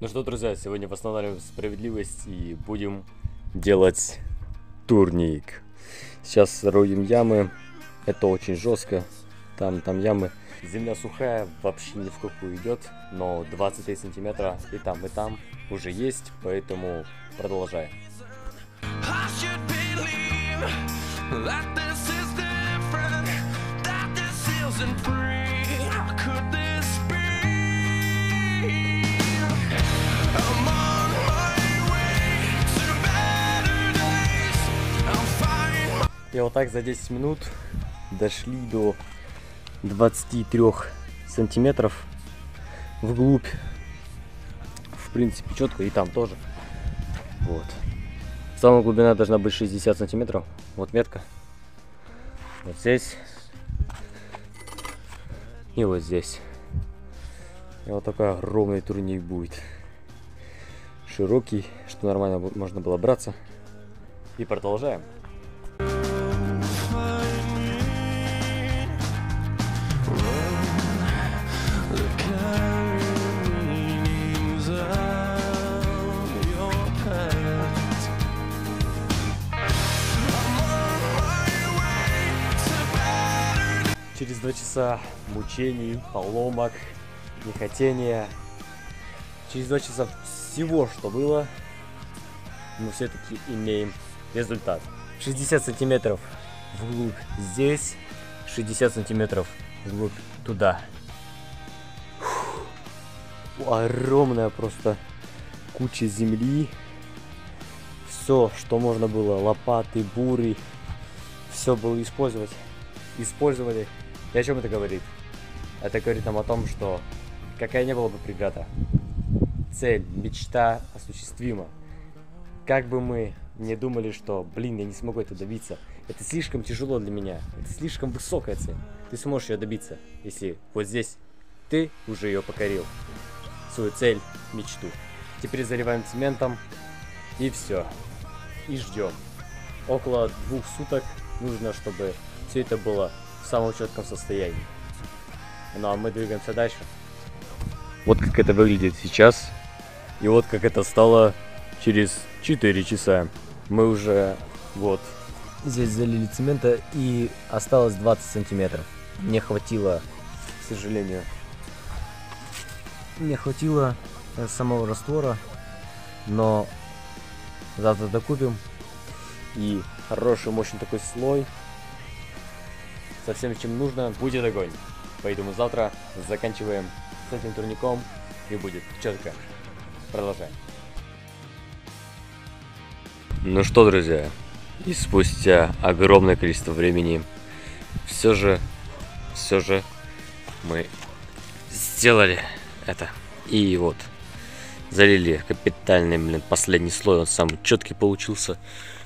Ну что, друзья, сегодня восстанавливаем справедливость и будем делать турник. Сейчас роем ямы. Это очень жестко. Там, там ямы. Земля сухая, вообще ни в какую идет. Но 23 сантиметра и там, и там уже есть, поэтому продолжаем. That this is different, that this isn't free. И вот так за 10 минут дошли до 23 сантиметров вглубь. В принципе, четко и там тоже. Вот. Самая глубина должна быть 60 сантиметров. Вот метка. Вот здесь. И вот здесь. И вот такой огромный турник будет. Широкий, что нормально можно было браться. И продолжаем. Через два часа мучений, поломок, нехотения, через два часа всего, что было, мы все-таки имеем результат. 60 сантиметров вглубь здесь, 60 сантиметров вглубь туда. Фух. Огромная просто куча земли. Все, что можно было, лопаты, буры, все было использовать. Использовали. И о чем это говорит? Это говорит нам о том, что какая не была бы преграда, цель, мечта осуществима. Как бы мы не думали, что, блин, я не смогу это добиться, это слишком тяжело для меня, это слишком высокая цель. Ты сможешь ее добиться, если вот здесь ты уже ее покорил, свою цель, мечту. Теперь заливаем цементом и все. И ждем. Около двух суток нужно, чтобы все это было самом четком состоянии. Ну а мы двигаемся дальше. Вот как это выглядит сейчас. И вот как это стало через 4 часа. Мы уже вот здесь залили цемента и осталось 20 сантиметров. Не хватило, к сожалению. Не хватило э, самого раствора, но завтра докупим. И хороший, мощный такой слой со всем, чем нужно, будет огонь. Поэтому завтра заканчиваем с этим турником и будет четко. Продолжаем. Ну что, друзья, и спустя огромное количество времени все же, все же мы сделали это. И вот, залили капитальный, блин, последний слой, он самый четкий получился,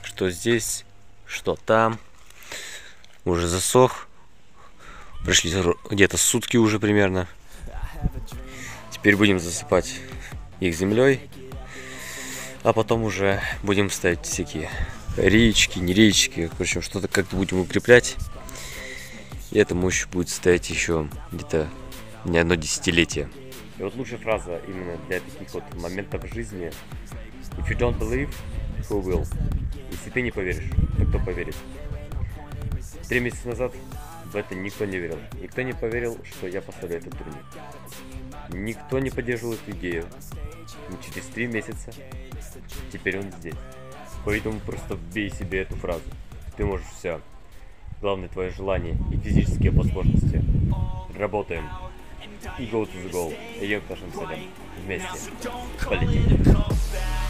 что здесь, что там. Уже засох. Пришли где-то сутки уже примерно. Теперь будем засыпать их землей. А потом уже будем ставить всякие речки, не речки, общем, что-то как-то будем укреплять. И этому еще будет стоять еще где-то не одно десятилетие. И вот лучшая фраза именно для таких вот моментов жизни. If you don't believe, who will? Если ты не поверишь, то кто поверит? Три месяца назад в это никто не верил. Никто не поверил, что я поставлю этот турник. Никто не поддерживал эту идею. Но через три месяца теперь он здесь. Поэтому просто вбей себе эту фразу. Ты можешь все. Главное твое желание и физические возможности. Работаем. И go to the goal. Идем к нашим целям. Вместе. Полетели.